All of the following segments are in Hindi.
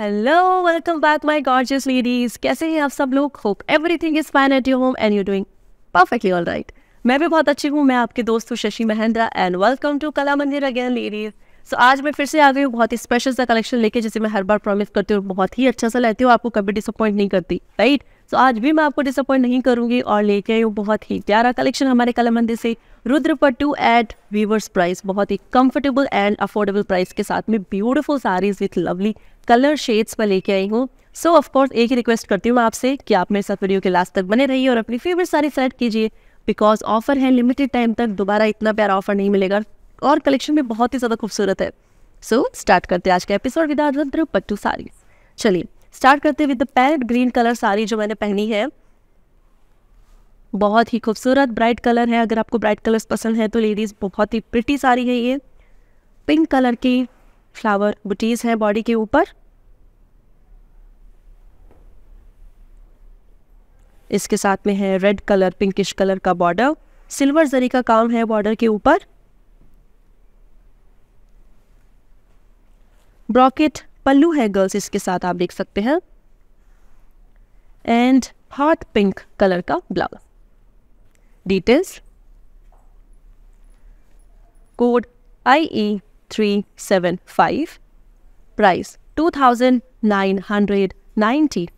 Hello welcome back my gorgeous ladies कैसे हैं आप सब लोग? Hope everything is fine at your home and you doing perfectly all right मैं भी बहुत अच्छी हूँ, मैं आपके दोस्त हूँ Shashi Mahendra and welcome to Kala Mandir again ladies सो आज मैं फिर से आ गई हूँ, बहुत ही स्पेशल सा कलेक्शन लेके, जिसे मैं हर बार प्रॉमिस करती हूँ, बहुत ही अच्छा सा लेती हूँ, आपको कभी डिसअपॉइंट नहीं करती राइट सो आज भी मैं आपको डिसअपॉइंट नहीं करूँगी और लेके आई हूँ बहुत ही प्यारा कलेक्शन हमारे कला मंदिर से Rudra Pattu at weavers price बहुत ही कंफर्टेबल एंड अफोर्डेबल प्राइस के साथ में beautiful saris with lovely colour shades पर लेके आई हूँ। सो ऑफकोर्स एक ही रिक्वेस्ट करती हूँ आपसे कि आप मेरे साथ वीडियो के लास्ट तक बने रहिए और अपनी फेवरेट साड़ी सेलेक्ट कीजिए। बिकॉज़ ऑफ़र है लिमिटेड टाइम तक दोबारा इतना प्यारा ऑफ़र नहीं मिलेगा और कलेक्शन भी बहुत ही ज़्यादा खूबसूरत है। सो so, स्टार्ट करते हैं आज का एपिसोड विद पट्टू साड़ीज चलिए स्टार्ट करते with the parrot green colour sari जो मैंने पहनी है। बहुत ही खूबसूरत ब्राइट कलर है। अगर आपको ब्राइट कलर्स पसंद है तो लेडीज़ बहुत ही प्रिटी साड़ी है ये। पिंक कलर की फ्लावर बुटीज़ है बॉडी के ऊपर। इसके साथ में है रेड कलर पिंकिश कलर का बॉर्डर सिल्वर जरी का काम है बॉर्डर के ऊपर. ब्रॉकेट पल्लू है गर्ल्स इसके साथ, आप देख सकते हैं. एंड हॉट पिंक कलर का blouse details code I E three seven five price two thousand nine hundred ninety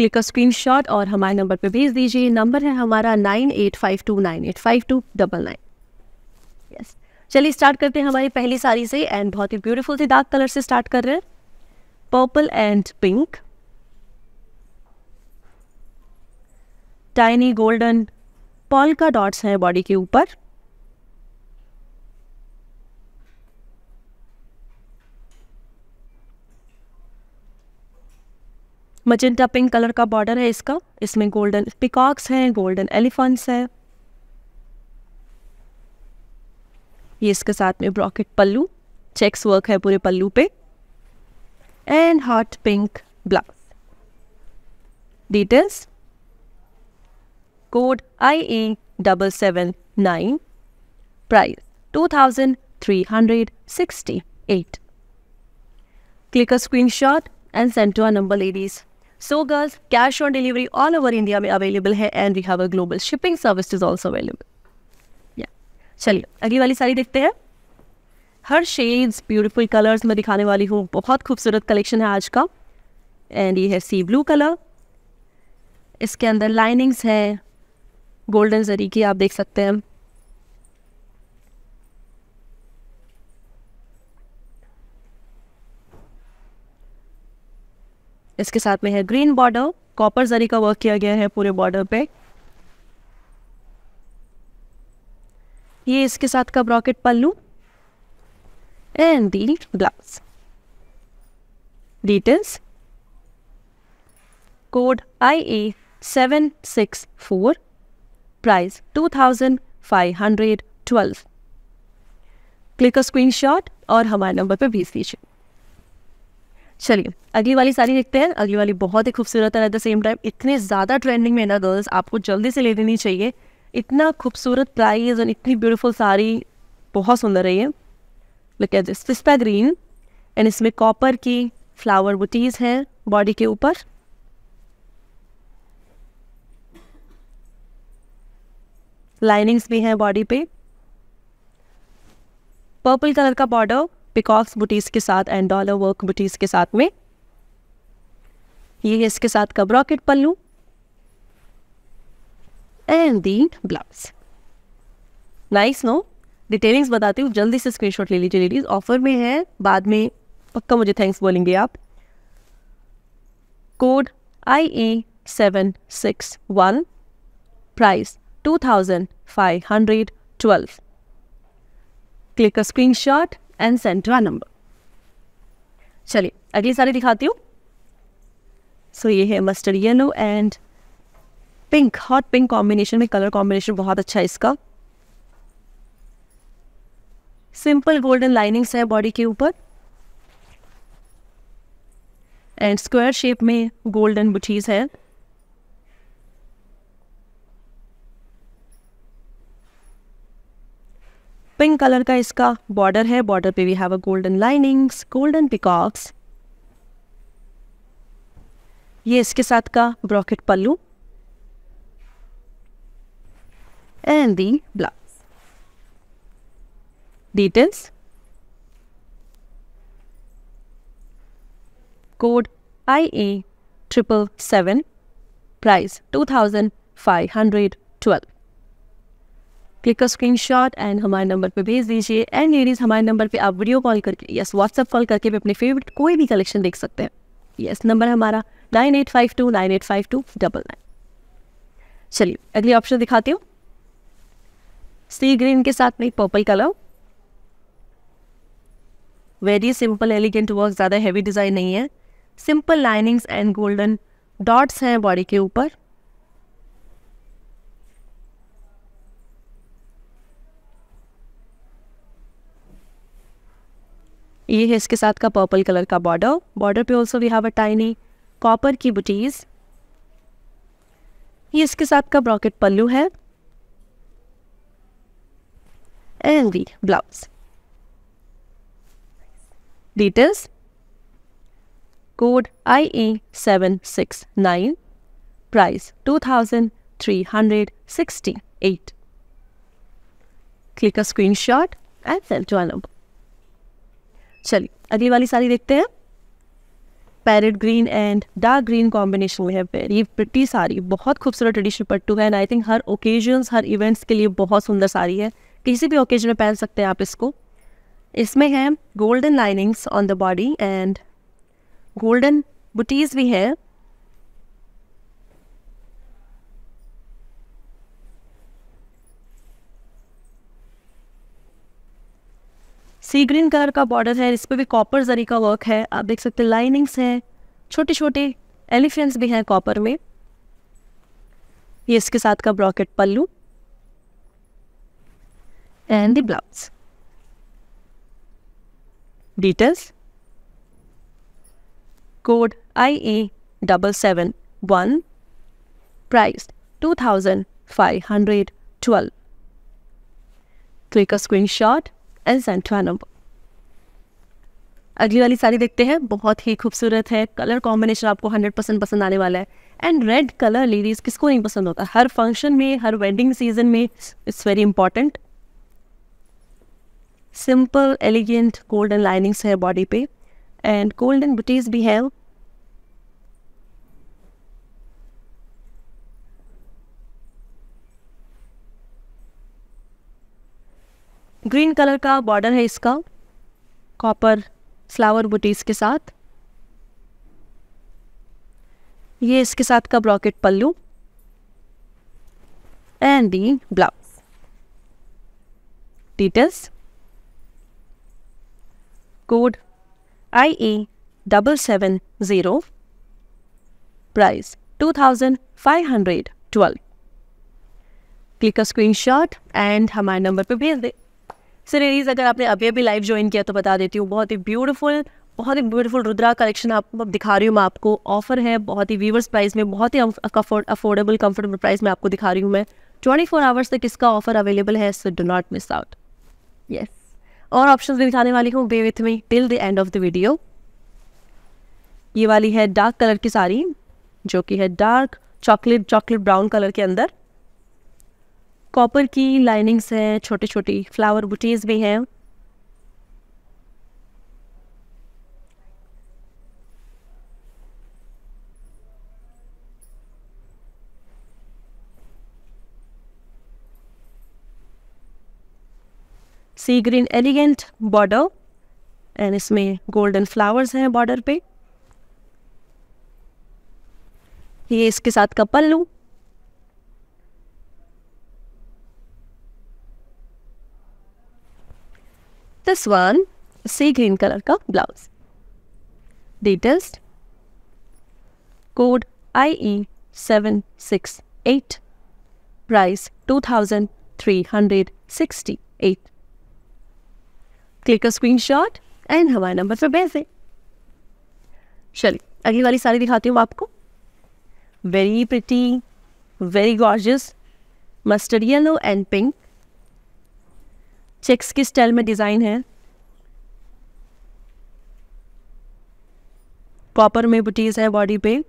click a screenshot और हमारे नंबर पे भेज दीजिए। नंबर है हमारा nine eight five two nine eight five two double nine. Yes चलिए स्टार्ट करते हैं हमारी पहली साड़ी से एंड बहुत ही ब्यूटीफुल सी डार्क कलर से स्टार्ट कर रहे हैं। Purple and pink tiny golden Paul का डॉट्स हैं बॉडी के ऊपर। मजेंटा पिंक कलर का बॉर्डर है इसका। इसमें गोल्डन पिकॉक्स हैं गोल्डन एलिफेंट्स हैं। ये इसके साथ में ब्रॉकेट पल्लू चेक्स वर्क है पूरे पल्लू पे। And hot pink blouse details code I A double seven nine price two thousand three hundred sixty eight click a screenshot and send to our number so girls cash on delivery all over India में अवेलेबल है and we have a global shipping service is also available चलिए, अगली वाली साड़ी देखते हैं। हर शेड्स ब्यूटीफुल कलर्स में दिखाने वाली हूँ। बहुत खूबसूरत कलेक्शन है आज का। एंड ये है सी ब्लू कलर इसके अंदर लाइनिंग्स हैं। गोल्डन जरी की आप देख सकते हैं। इसके साथ में है ग्रीन बॉर्डर। कॉपर जरी का वर्क किया गया है पूरे बॉर्डर पे। ये इसके साथ का brocade pallu. And the glass details code I A seven six four price two thousand five hundred twelve click screenshot और हमारे नंबर पर भेज दीजिए। चलिए, अगली वाली साड़ी देखते हैं। अगली वाली बहुत ही खूबसूरत है एट द सेम टाइम इतने ज़्यादा ट्रेंडिंग में ना गर्ल्स आपको जल्दी से ले लेनी चाहिए। इतना खूबसूरत प्राइस और इतनी ब्यूटीफुल साड़ी, बहुत सुंदर है ये। Look at this pista green and इसमें कॉपर की फ्लावर बुटीज हैं बॉडी के ऊपर। लाइनिंग्स भी हैं बॉडी पे। पर्पल कलर का बॉर्डर पिकॉक्स बुटीज के साथ एंड डॉलर वर्क बुटीज के साथ में। ये है इसके साथ का brocade pallu? And the blouse nice no detailings बताती हूँ, जल्दी से स्क्रीनशॉट ले लीजिए लेडीज़ ऑफ़र में है, बाद में पक्का मुझे थैंक्स बोलेंगे आप। Code I A seven six one price two thousand five hundred twelve click screen shot and send to our number चलिए अगली सारी दिखाती हूँ। सो so, ये है mustard yellow and pink hot pink combination में कलर कॉम्बिनेशन बहुत अच्छा है इसका। सिंपल गोल्डन लाइनिंग्स है बॉडी के ऊपर। एंड स्क्वायर शेप में गोल्डन बुटीज है। पिंक कलर का इसका बॉर्डर है। बॉर्डर पे we have a golden linings golden peacocks ये इसके साथ का brocade pallu and the blouse details code I A triple seven price two thousand five hundred twelve click screen shot and हमारे नंबर पे भेज दीजिए। एंड लेडीज़ हमारे नंबर पे आप वीडियो कॉल करके यस व्हाट्सअप कॉल करके भी अपने फेवरेट कोई भी कलेक्शन देख सकते हैं। यस नंबर हमारा nine eight five two nine eight five two double nine चलिए, अगली ऑप्शन दिखाती हूँ। सी ग्रीन के साथ में एक purple colour very simple elegant work ज़्यादा हैवी डिज़ाइन नहीं है। Simple linings and golden dots हैं बॉडी के ऊपर। ये है इसके साथ का पर्पल कलर का बॉर्डर बॉर्डर पे also we have a tiny copper की बुटीज ये इसके साथ का ब्रॉकेट पल्लू है. And the blouse details code I A seven six nine price two thousand three hundred sixty eight click a screen shot and send to number चलिए अगली वाली साड़ी देखते हैं। Parrot green and dark green combination में है ये प्रिटी साड़ी बहुत खूबसूरत ट्रेडिशनल पट्टू है एंड आई थिंक हर ओकेजन हर इवेंट्स के लिए बहुत सुंदर साड़ी है। किसी भी ओकेजन में पहन सकते हैं आप इसको। इसमें है golden linings on the body and golden butis भी है। सी ग्रीन कलर का बॉर्डर है, इस पर भी कॉपर जरी का वर्क है। आप देख सकते हैं लाइनिंग्स हैं छोटे छोटे एलिफेंट्स भी हैं कॉपर में। ये इसके साथ का brocade pallu and the blouse details code I A double seven one price two thousand five hundred twelve click a screenshot and number अगली वाली साड़ी देखते हैं। बहुत ही खूबसूरत है। कलर कॉम्बिनेशन आपको हंड्रेड परसेंट पसंद आने वाला है। एंड रेड कलर लेडीज़ किसको नहीं पसंद होता? हर फ़ंक्शन में, हर वेडिंग सीज़न में it's very important simple elegant golden linings है बॉडी पे। एंड गोल्डन बुटीज भी है। ग्रीन कलर का बॉर्डर है इसका कॉपर फ्लावर बुटीज के साथ। ये इसके साथ का brocade pallu. And the blouse details code I A double seven zero price two thousand five hundred twelve click screenshot and हमारे नंबर पे भेज दे। सीरीज़ अगर आपने अभी अभी लाइव ज्वाइन किया तो बता देती हूँ, बहुत ही ब्यूटीफुल बहुत ही ब्यूटीफुल रुद्रा कलेक्शन आपको दिखा रही हूँ मैं आपको। ऑफ़र है, बहुत ही वीवर्स प्राइस में, बहुत ही अफोर्डेबल कंफर्टेबल प्राइस में आपको दिखा रही हूँ मैं। ट्वेंटी फोर आवर्स तक इसका ऑफ़र अवेलेबल है so do not miss out yes और ऑप्शन भी दिखाने वाली हूँ be with me till the end of the video ये वाली है डार्क कलर की साड़ी, जो कि है dark chocolate chocolate brown colour के अंदर। कॉपर की लाइनिंग्स हैं छोटी छोटी फ्लावर बुटीज भी हैं। Sea green elegant border and इसमें गोल्डन फ्लावर्स हैं बॉर्डर पे। ये इसके साथ का pallu this one sea green color का blouse. Details code IE 768 price 2368 click screenshot and हमारे नंबर पर भेज चलिए, अगली वाली साड़ी दिखाती हूँ आपको। Very pretty very gorgeous mustard yellow and pink checks की स्टाइल में डिज़ाइन है? कॉपर में बुटीज है बॉडी पे।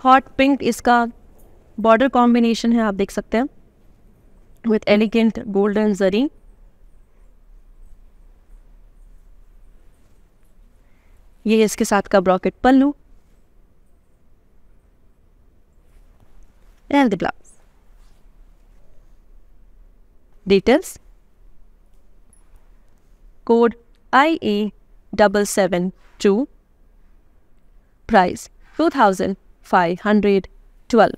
हॉट पिंक इसका बॉर्डर कॉम्बिनेशन है, आप देख सकते हैं। विथ एलिगेंट गोल्डन जरी ये इसके साथ का brocade pallu and blouse details code I A double seven two price two thousand five hundred twelve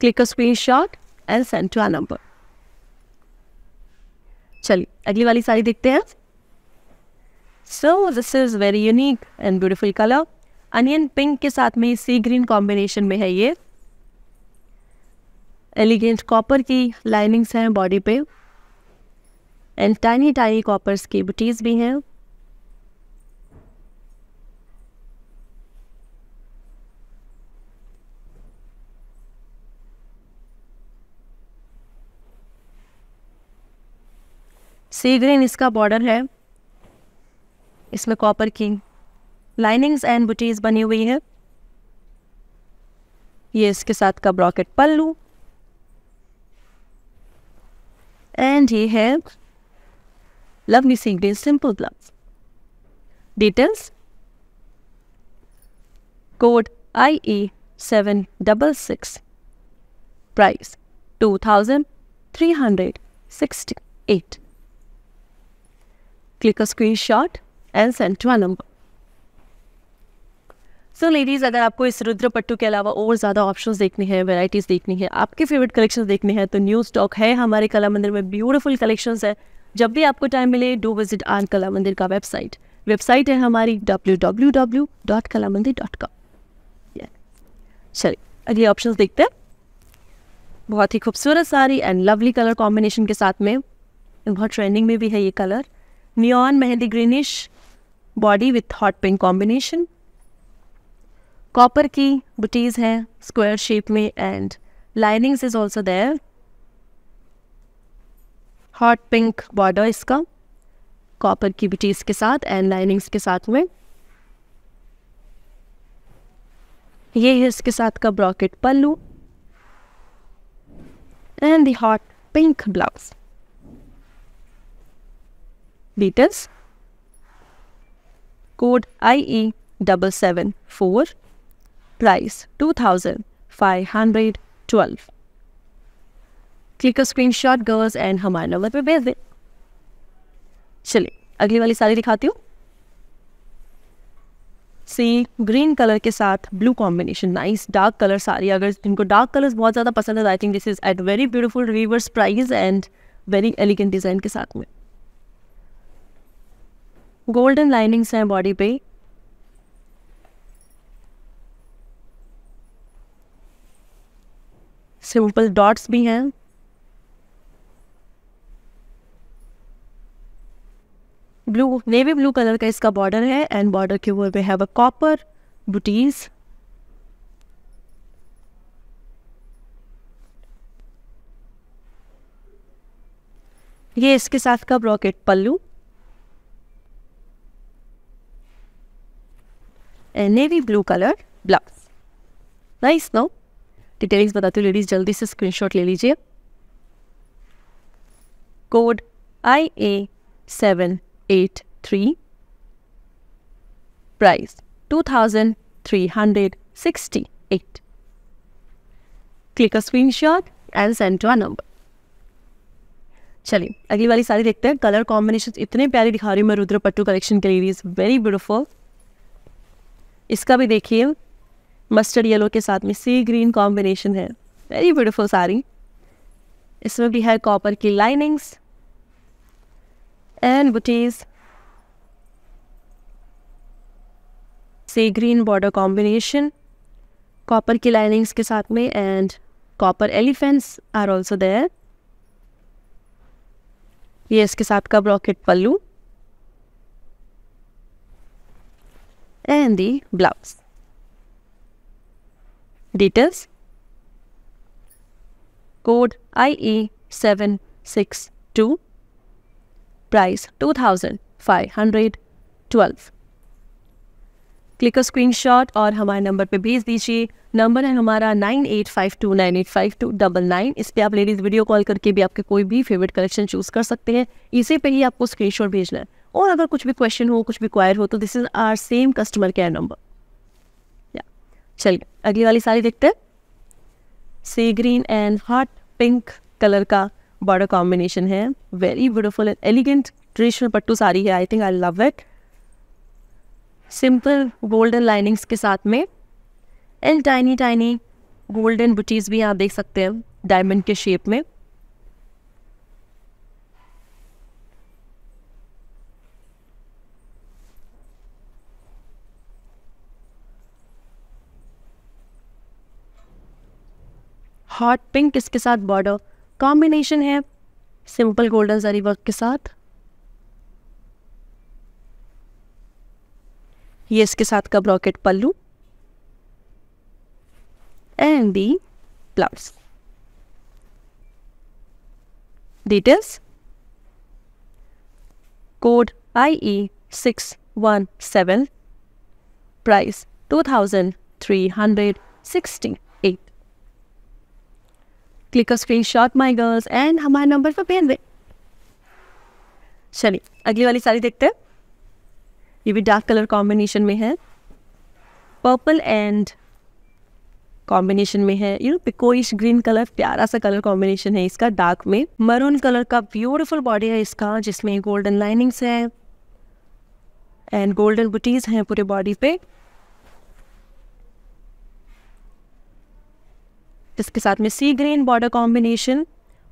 click screen shot and send to our number चलिए, अगली वाली साड़ी देखते हैं। So this is very unique and beautiful colour onion pink के साथ में सी ग्रीन कॉम्बिनेशन में है ये। एलिगेंट कॉपर की लाइनिंग्स हैं बॉडी पे। एंड टाइनी टाइनी कॉपर्स की बुटीज भी हैं। सी ग्रीन इसका बॉर्डर है। इसमें कॉपर की लाइनिंग्स एंड बुटीज बनी हुई है। ये इसके साथ का ब्रॉकेट पल्लू एंड ये है lovely green simple blouse details code I E seven double six price two thousand three hundred sixty eight click screenshot and a number so ladies अगर आपको इस रुद्र पट्टू के अलावा और ज़्यादा ऑप्शंस देखनी है वेराइटीज़ देखनी है, आपके फेवरेट कलेक्शंस देखने हैं तो न्यू स्टॉक है हमारे कला मंदिर में ब्यूटीफुल कलेक्शंस है। जब भी आपको टाइम मिले डू विज़िट आन कला मंदिर का वेबसाइट वेबसाइट है हमारी डब्ल्यू डब्ल्यू डब्ल्यू डॉट कला मंदिर डॉट कॉम चलिए, अगले ऑप्शन देखते हैं। बहुत ही खूबसूरत sari and lovely colour combination के साथ में, बहुत ट्रेंडिंग में भी है ये colour neon mehndi greenish body with hot pink combination copper की बुटीज हैं स्क्वायर शेप में and linings is also there hot pink border इसका कॉपर की बुटीज के साथ एंड लाइनिंग्स के साथ में. ये है इसके साथ का brocade pallu. And the hot pink blouse details code I E double seven four price two thousand five hundred twelve click screenshot girls and हमारे नंबर पर भेज दें चलिए, अगली वाली साड़ी दिखाती हूँ। सी ग्रीन कलर के साथ blue combination nice dark colour sari अगर जिनको डार्क कलर्स बहुत ज़्यादा पसंद है I think this is at very beautiful reverse price and very elegant design के साथ में। गोल्डन लाइनिंग्स हैं बॉडी पे। सिंपल डॉट्स भी हैं। ब्लू नेवी ब्लू कलर का इसका बॉर्डर है एंड बॉर्डर के ऊपर पे हैव अ कॉपर बुटीज ये इसके साथ का brocade pallu. Navy blue colour blouse nice no detailings बताती हूँ लेडीज़ जल्दी से स्क्रीनशॉट ले लीजिए code I A seven eight three price two thousand three hundred sixty eight click a screenshot and send to a number चलिए अगली वाली साड़ी देखते हैं कलर कॉम्बिनेशन इतने प्यारे दिखा रही हूँ मैं रुद्र पट्टू कलेक्शन के लिए वेरी ब्यूटिफुल इसका भी देखिए मस्टर्ड येलो के साथ में सी ग्रीन कॉम्बिनेशन है। वेरी ब्यूटीफुल साड़ी इसमें भी है कॉपर की linings and butis sea green border combination copper की लाइनिंग्स के साथ में and copper elephants are also there ये इसके साथ का brocade pallu. And the blouse Details. Code IE762 Price 2512 click a screenshot और हमारे नंबर पे भेज दीजिए। नंबर है हमारा nine eight five two nine eight five two double nine इस पर आप लेडीज़ वीडियो कॉल करके भी आपके कोई भी फेवरेट कलेक्शन चूज़ कर सकते हैं। इसी पे ही आपको स्क्रीनशॉट भेजना है। और अगर कुछ भी क्वेश्चन हो, कुछ भी क्वायर हो तो this is our same customer care number या चलिए अगली वाली साड़ी देखते हैं. Sea green and hot pink colour का बॉर्डर कॉम्बिनेशन है. Very beautiful and elegant traditional pattu sari है. I think I love it simple golden linings के साथ में. And tiny tiny golden butis भी आप देख सकते हैं. डायमंड के शेप में. हॉट पिंक इसके साथ बॉर्डर कॉम्बिनेशन है। सिंपल गोल्डन जरी वर्क के साथ। ये इसके साथ का brocade pallu. And the blouse details code I E six one seven price two thousand three hundred sixty click screenshot my girls and हमारे नंबर पर भेज दे चलिए, अगली वाली साड़ी देखते हैं। ये भी डार्क कलर कॉम्बिनेशन में है। पर्पल एंड कॉम्बिनेशन में है। यू नो पिकोइश ग्रीन कलर प्यारा सा कलर कॉम्बिनेशन है इसका डार्क में। मरून कलर का ब्यूटीफुल बॉडी है इसका, जिसमें गोल्डन लाइनिंग्स है। एंड गोल्डन बुटीज हैं पूरे बॉडी पे। इसके साथ में sea green border combination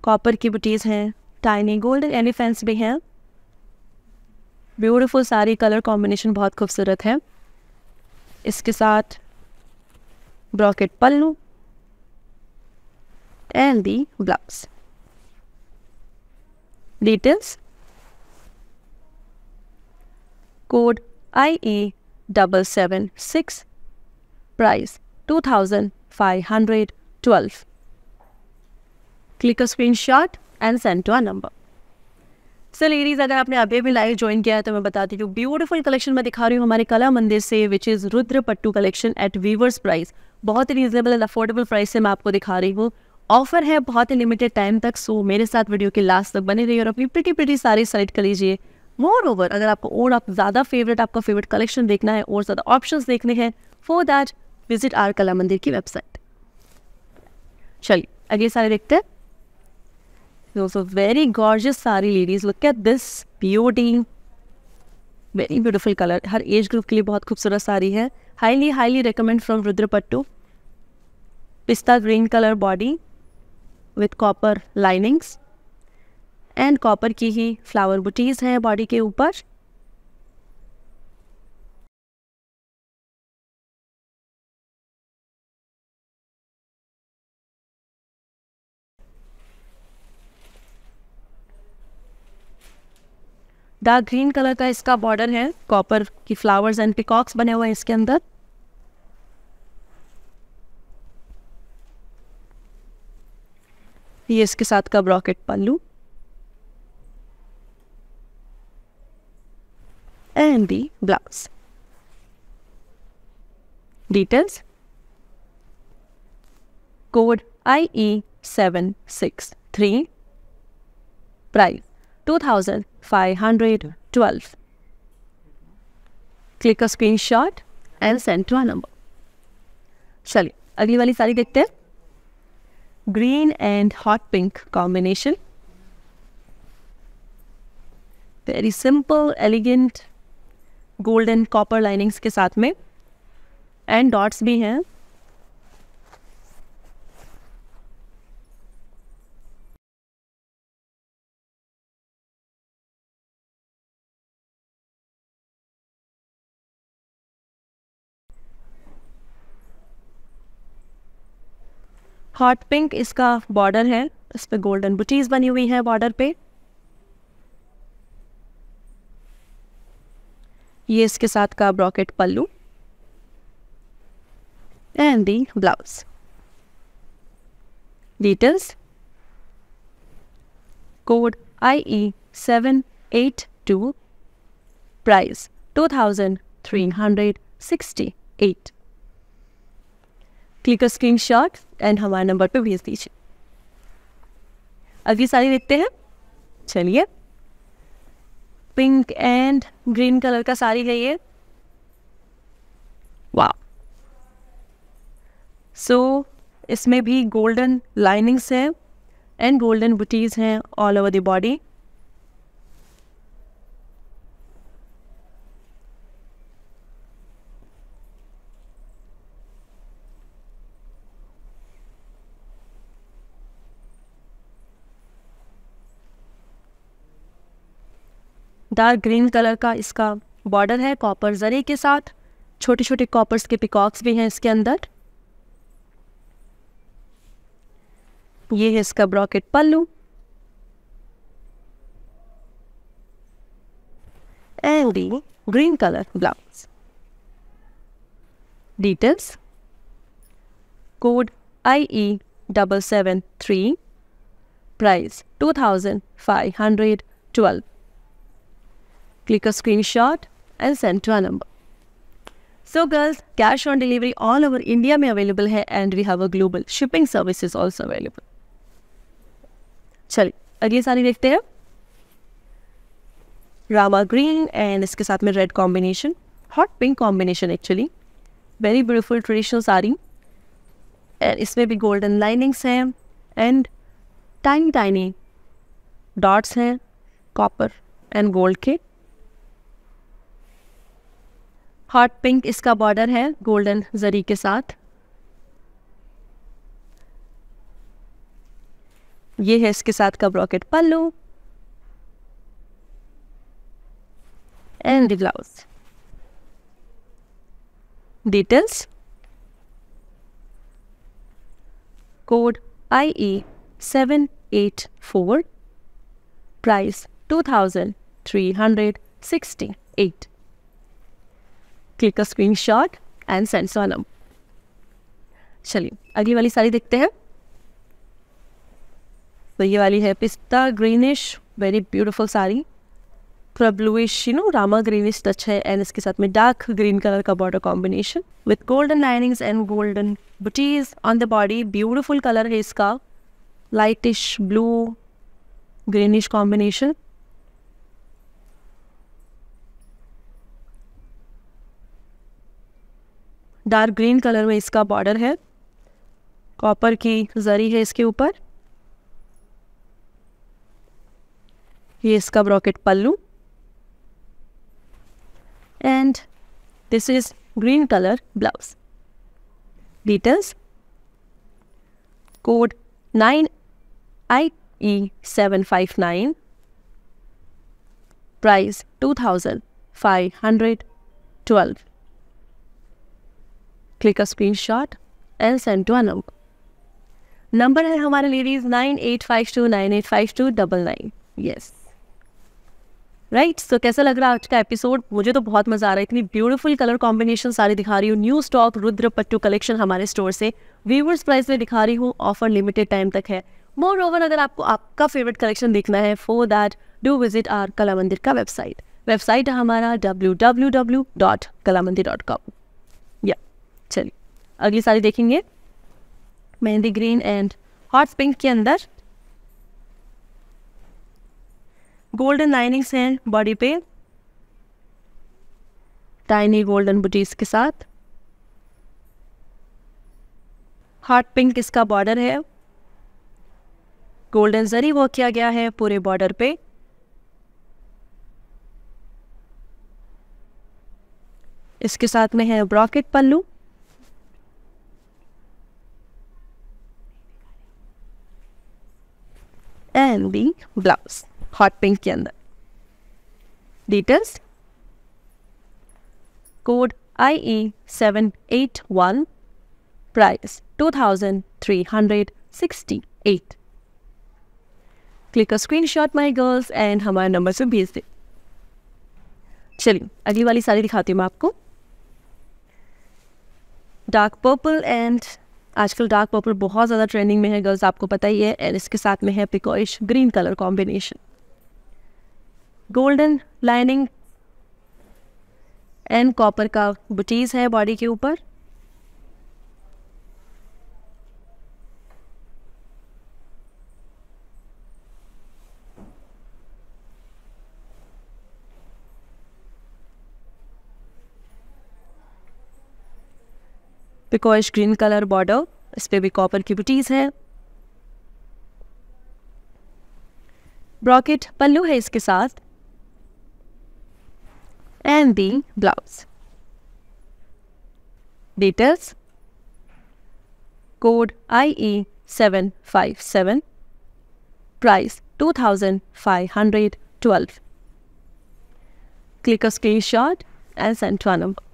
copper की बुटीज हैं टाइनी गोल्डन एलिफेंट्स भी हैं। ब्यूटीफुल सारी कलर कॉम्बिनेशन बहुत खूबसूरत है। इसके साथ brocade pallu and the blouse details code I A double seven six price two thousand five hundred twelve click a screenshot and send to a number sir ladies अगर आपने अभी भी लाइव ज्वाइन किया है तो मैं बताती हूँ ब्यूटीफुल कलेक्शन मैं दिखा रही हूँ हमारे कला मंदिर से which is Rudra Pattu collection at weavers price बहुत ही रीजनेबल एंड अफोर्डेबल प्राइस से मैं आपको दिखा रही हूँ। ऑफ़र है बहुत ही लिमिटेड टाइम तक सो मेरे साथ वीडियो के लास्ट तक बने रहिए और अपनी प्रिटी प्रिटी सारी सेलेक्ट कर लीजिए। मोर ओवर अगर आपको और आप ज़्यादा फेवरेट आपका फेवरेट कलेक्शन देखना है और ज़्यादा ऑप्शन देखने हैं for that visit our Kala मंदिर की वेबसाइट चलिए, अगले सारे देखते हैं। Also sari ladies. Look at this beauty. Very beautiful colour her age group के लिए बहुत खूबसूरत साड़ी है। Highly highly recommend from Rudra Pattu pista green colour body with copper linings and copper की ही फ्लावर बुटीज़ हैं बॉडी के ऊपर। डार्क ग्रीन कलर का इसका बॉर्डर है कॉपर की फ्लावर्स एंड पिकॉक्स बने हुए हैं इसके अंदर। ये इसके साथ का brocade pallu and the blouse details code I E seven six three price 2512. Click a screenshot and send to our number चलिए, अगली वाली साड़ी देखते हैं। Green and hot pink combination very simple elegant golden copper linings के साथ में। एंड डॉट्स भी हैं। हॉट पिंक इसका बॉर्डर है। इस पर गोल्डन बुटीज बनी हुई है बॉर्डर पे। ये इसके साथ का brocade pallu. And the blouse details code I E seven eight two price two thousand three hundred sixty eight click screenshot and हमारे नंबर पर भेज दीजिए। अगली साड़ी देखते हैं। चलिए। पिंक एंड ग्रीन कलर का साड़ी है ये। वाह सो, इसमें भी गोल्डन लाइनिंग्स हैं एंड गोल्डन बुटीज हैं all over the body. Dark green colour का इसका बॉर्डर है कॉपर जरी के साथ। छोटे छोटे कॉपर्स के पिकॉक्स भी हैं इसके अंदर। ये है इसका brocade pallu. And green colour blouse details code I E double seven three price two thousand five hundred twelve Click a screenshot and send to our number. So girls, cash on delivery all over India में available है and we have a global shipping services also available. चलिए अगली साड़ी देखते हैं रामा ग्रीन एंड इसके साथ में red combination hot pink combination actually very beautiful traditional sari and इसमें भी गोल्डन लाइनिंग्स हैं एंड टाइनी टाइनी डॉट्स हैं कॉपर एंड गोल्ड के हॉट पिंक इसका बॉर्डर है गोल्डन जरी के साथ। ये है इसके साथ का brocade pallu. And blouse details code I E seven eight four price two thousand three hundred sixty eight click a screenshot and send so Sonam चलिए, अगली वाली साड़ी देखते हैं। तो ये वाली है पिस्ता ग्रीनिश वेरी ब्यूटीफुल साड़ी थोड़ा bluish you know Rama greenish touch है एंड इसके साथ में डार्क ग्रीन कलर का border combination with golden linings and golden butis on the body beautiful colour है इसका। Lightish blue greenish combination dark green colour में इसका बॉर्डर है। कॉपर की जरी है इसके ऊपर। ये इसका brocade pallu. And this is green colour blouse details code nine I E seven five nine price two thousand five hundred twelve click a screenshot and send to a number number है हमारे ladies nine eight five two nine eight five two double nine yes right so कैसा लग रहा है आज का एपिसोड मुझे तो बहुत मज़ा आ रहा है। इतनी ब्यूटीफुल कलर कॉम्बिनेशन सारी दिखा रही हूँ। New stock Rudra Pattu collection हमारे स्टोर से। व्यूवर्स प्राइस में दिखा रही हूँ। ऑफ़र लिमिटेड टाइम तक है। मोर ओवर अगर आपको आपका फेवरेट कलेक्शन देखना है for that do visit our Kala Mandir का वेबसाइट वेबसाइट है हमारा डब्ल्यू डब्ल्यू डब्ल्यू डॉट कला मंदिर डॉट कॉम चलिए, अगली साड़ी देखेंगे। Mehndi green and hot pink के अंदर। गोल्डन लाइनिंग्स हैं बॉडी पे। टाइनी गोल्डन बुटीज के साथ। हॉट पिंक इसका बॉर्डर है? गोल्डन जरी वर्क किया गया है पूरे बॉर्डर पे। इसके साथ में है brocade pallu. And the blouse hot pink के अंदर. Details code I E seven eight one price two thousand three hundred sixty eight click a screenshot my girls and हमारे नंबर से भेज दे. चलिए, अगली वाली साड़ी दिखाती हूँ मैं आपको. डार्क पर्पल एंड आजकल डार्क पर्पल बहुत ज़्यादा ट्रेंडिंग में है गर्ल्स आपको पता ही है एंड इसके साथ में है peacockish green colour combination golden lining and copper का बुटीज है बॉडी के ऊपर. पिकॉश ग्रीन कलर बॉर्डर इस पर भी कॉपर की बुटीज है। ब्रॉकेट पल्लू है इसके साथ। And the blouse details code I E seven five seven price two thousand five hundred twelve click screenshot and send to number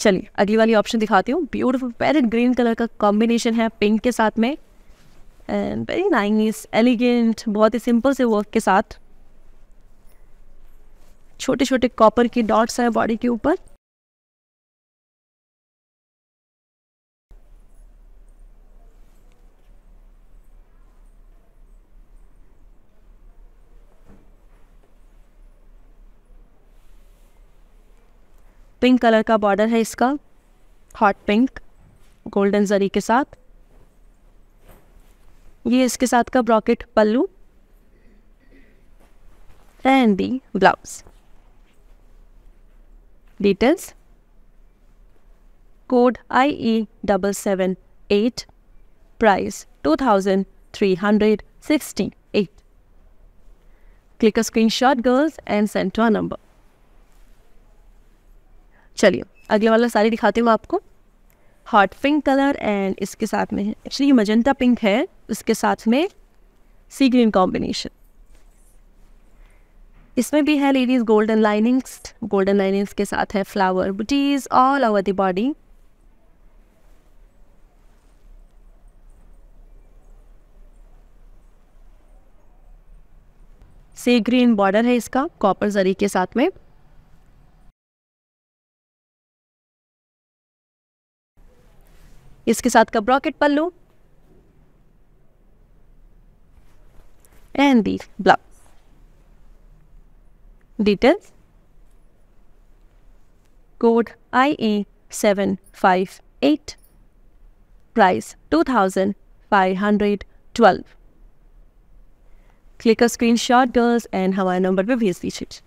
चलिए, अगली वाली ऑप्शन दिखाती हूँ। ब्यूटीफुल पैरेट ग्रीन कलर का कॉम्बिनेशन है पिंक के साथ में। एंड वेरी नाइस एलिगेंट बहुत ही सिंपल से वर्क के साथ। छोटे छोटे कॉपर के डॉट्स हैं बॉडी के ऊपर। पिंक कलर का बॉर्डर है इसका, हॉट पिंक, गोल्डन जरी के साथ। ये इसके साथ का brocade pallu and the blouse details code I E double seven eight price two thousand three hundred sixty eight click a screenshot girls and send to number चलिए, अगले वाला साड़ी दिखाती हूँ आपको। हॉट पिंक कलर एंड इसके साथ में एक्चुअली मजंता पिंक है उसके साथ में सी ग्रीन कॉम्बिनेशन इसमें भी है ladies golden linings golden linings के साथ है flower butis all over the body sea green border है इसका कॉपर जरी के साथ में। इसके साथ का brocade pallu and the blouse details code I A seven five eight price two thousand five hundred twelve click screenshot girls and हमारे नंबर पर भेज दीजिए।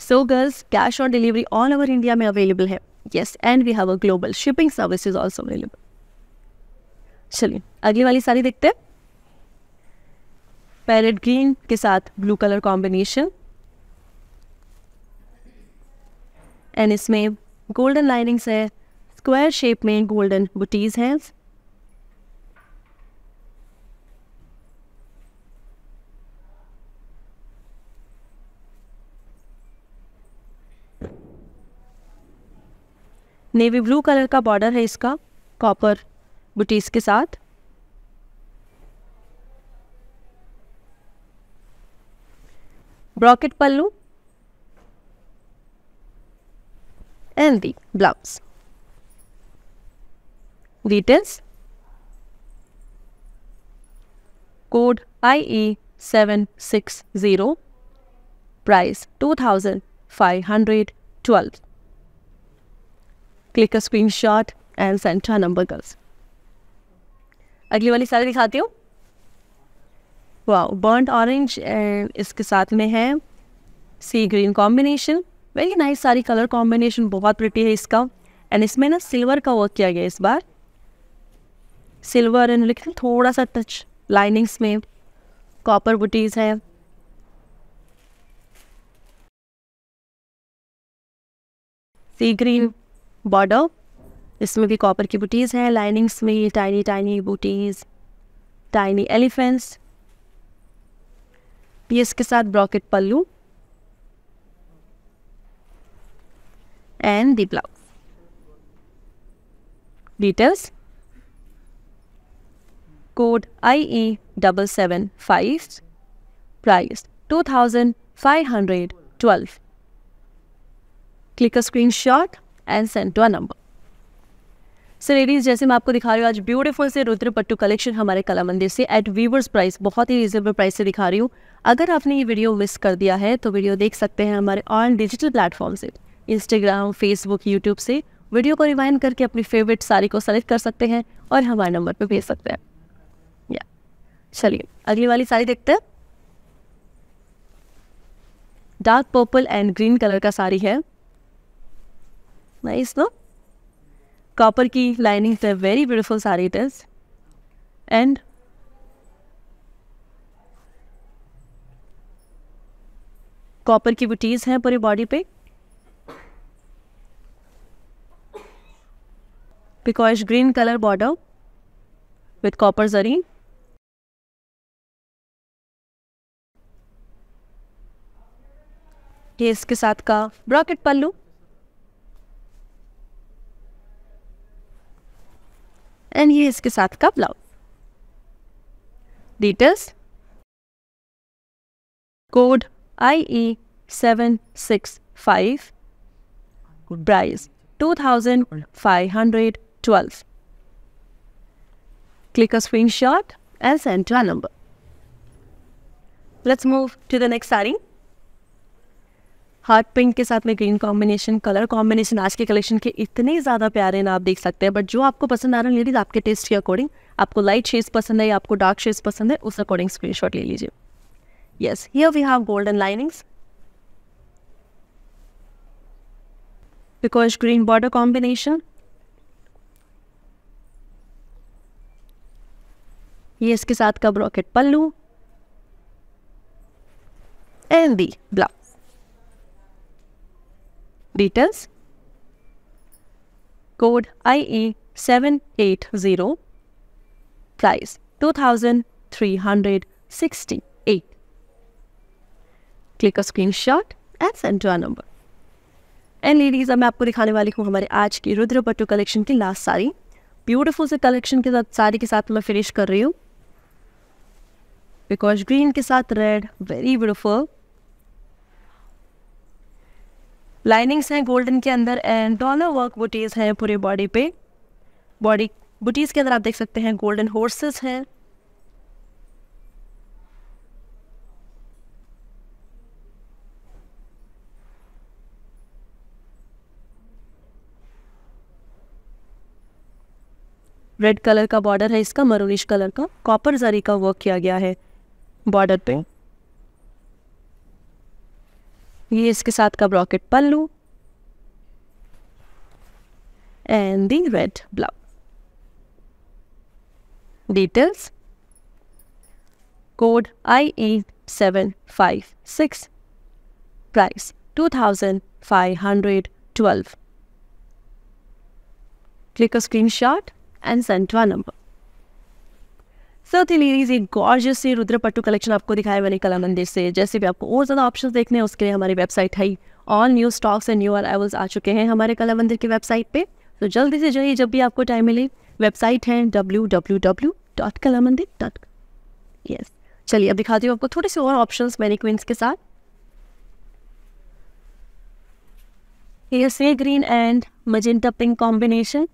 So girls cash on delivery all over India में अवेलेबल है। Yes and we have a global shipping services also available चलिए, अगली वाली सारी देखते हैं। पैरेट ग्रीन के साथ ब्लू कलर कॉम्बिनेशन एंड इसमें गोल्डन लाइनिंग्स है। स्क्वायर शेप में गोल्डन बुटीज हैं। नेवी ब्लू कलर का बॉर्डर है इसका, कॉपर बुटीज के साथ। ब्रॉकेट pallu. and the blouse. Details Code IE760 Price 2512 A screenshot and send to our number, girls. अगली वाली सारी दिखाती हूँ। वाओ बर्न ऑरेंज एंड इसके साथ में है sea green combination very nice sari colour combination बहुत प्रिटी है इसका। एंड इसमें ना सिल्वर का वर्क किया गया इस बार। सिल्वर एंड लेकिन थोड़ा सा टच लाइनिंग्स में। कॉपर बुटीज है। सी ग्रीन बॉर्डर, इसमें भी कॉपर की बूटीज़ हैं लाइनिंग्स में tiny tiny butis tiny elephants ये इसके साथ ब्रॉकेट pallu and the blouse. Details? Code IE775 Price 2512 Click screen screenshot. And send to a number. Sir ladies जैसे मैं आपको दिखा रही हूँ, आज ब्यूटीफुल से रुद्र पट्टू कलेक्शन हमारे कला मंदिर से एट वीवर्स प्राइस बहुत ही रिजनेबल प्राइस से दिखा रही हूँ। अगर आपने ये वीडियो मिस कर दिया है तो वीडियो देख सकते हैं हमारे ऑन डिजिटल प्लेटफॉर्म से। इंस्टाग्राम फेसबुक यूट्यूब से वीडियो को रिवाइंड करके अपनी फेवरेट साड़ी को सेलेक्ट कर सकते हैं और हमारे नंबर पर भेज सकते हैं। या चलिए, अगली वाली साड़ी देखते हैं। Dark purple and green colour का साड़ी है। नाइस नो कॉपर की लाइनिंग है very beautiful sari it is and copper की बुटीज हैं पूरी बॉडी पे? Peacockish green colour border with copper zari ये इसके साथ का ब्रॉकेट पल्लू। एंड ये इसके साथ का blouse. Details code I E seven six five price two thousand five hundred twelve click a screenshot and send to a number let's move to the next sari hot pink के साथ में ग्रीन कॉम्बिनेशन, कलर कॉम्बिनेशन, आज के कलेक्शन के इतने ज़्यादा प्यारे ना आप देख सकते हैं। बट जो आपको पसंद आ रहा है लेडीज़ आपके टेस्ट के अकॉर्डिंग आपको लाइट शेड्स पसंद है या आपको डार्क शेड्स पसंद है, उस अकॉर्डिंग स्क्रीनशॉट ले लीजिए। Yes here we have golden linings because green border combination ये इसके साथ का brocade pallu. And the blouse Details? Code IE780 Price 2368 Click a screenshot and send to our number. And ladies अब मैं आपको दिखाने वाली हूँ हमारे आज की रुद्र पट्टू कलेक्शन की लास्ट साड़ी ब्यूटीफुल से कलेक्शन के साथ साड़ी के साथ मैं फिनिश कर रही हूँ। बिकॉज़ ग्रीन के साथ रेड वेरी ब्यूटीफुल लाइनिंग्स हैं गोल्डन के अंदर एंड डॉलर वर्क बुटीज़ हैं पूरे बॉडी पे। बॉडी बुटीज़ के अंदर आप देख सकते हैं गोल्डन हॉर्सेस हैं। रेड कलर का बॉर्डर है इसका मरूनिश कलर का। कॉपर जरी का वर्क किया गया है बॉर्डर पे। ये इसके साथ का brocade pallu and the red blouse details code I A seven five six price two thousand five hundred twelve click a screenshot and to our number sir थी लेडीज़ गॉर्जियस से रुद्र कलेक्शन आपको दिखाया मैंने कला मंदिर से। जैसे भी आपको और ज़्यादा ऑप्शंस देखने हैं, उसके लिए हमारी वेबसाइट है all new stocks and new arrivals आ चुके हैं हमारे कला मंदिर की वेबसाइट पे। तो जल्दी से जाइए, जब भी आपको टाइम मिले वेबसाइट है डब्ल्यू डब्ल्यू डब्ल्यू डॉट कला मंदिर डॉट यस चलिए, अब दिखाती हूँ आपको थोड़े से और ऑप्शन मैनी क्विंस के साथ। ये से green and magenta pink combination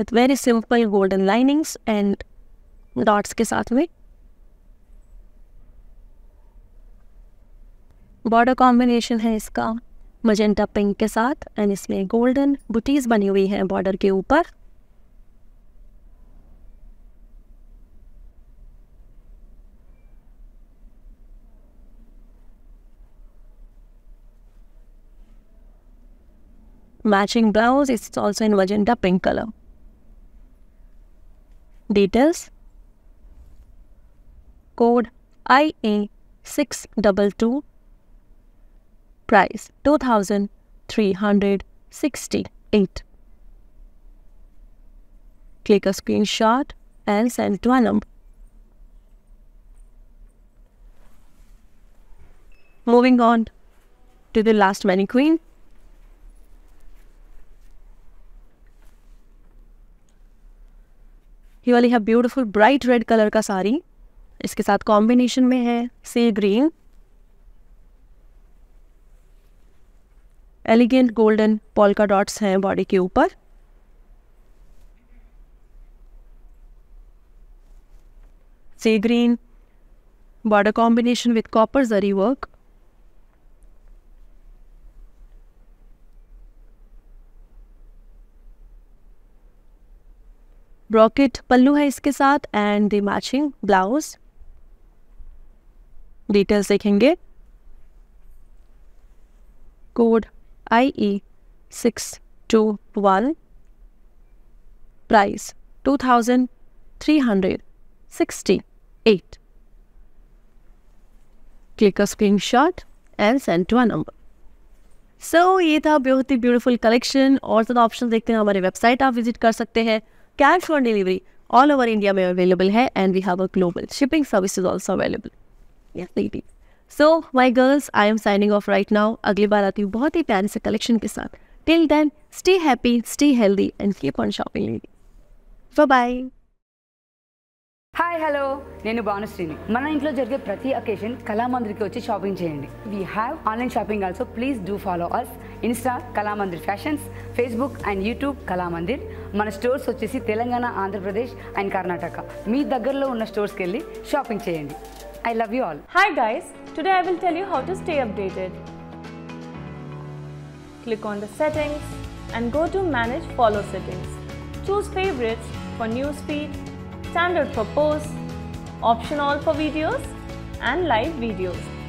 with very simple golden linings and dots के साथ में। बॉर्डर कॉम्बिनेशन है इसका मजेंटा पिंक के साथ एंड इसमें गोल्डन बुटीज बनी हुई है बॉर्डर के ऊपर। Matching blouse is also in magenta pink color Details Code IA622 Price 2368 Click a screenshot and send to number. Moving on to the last mannequin. ये वाली है ब्यूटीफुल ब्राइट रेड कलर का साड़ी। इसके साथ कॉम्बिनेशन में है sea green elegant golden polka dots हैं बॉडी के ऊपर। Sea green border combination with copper zari work brocade pallu है इसके साथ and the matching blouse details देखेंगे. Code I E six two one price two thousand three hundred sixty eight click a screenshot and send to a number so ये था बहुत ही ब्यूटीफुल कलेक्शन और ज़्यादा ऑप्शन देखते हैं हमारे वेबसाइट आप विज़िट कर सकते हैं। Cash on delivery all over India में अवेलेबल है and we have a global shipping service is also available so my girls I am signing off right now अगली बार आती हूँ बहुत ही प्यारे से कलेक्शन के साथ. Till then stay happy stay healthy and keep on shopping lady bye hi hello నేను భానుశ్రీని. మన ఇంట్లో జరిగే ప్రతి అకేషన్ కళామందిరికి వచ్చి షాపింగ్ చేయండి. We have online shopping also please do follow us Insta Kalamandir fashions Facebook and YouTube Kalamandir. మన స్టోర్స్ వచ్చేసి తెలంగాణ ఆంధ్రప్రదేశ్ అండ్ కర్ణాటక. మీ దగ్గరలో ఉన్న స్టోర్స్కి వెళ్ళి షాపింగ్ చేయండి. I love you all Hi guys, today I will tell how how stay updated click Click on the settings and go to manage follow settings. Choose favorites for newsfeed, standard for posts, option all for videos and live videos.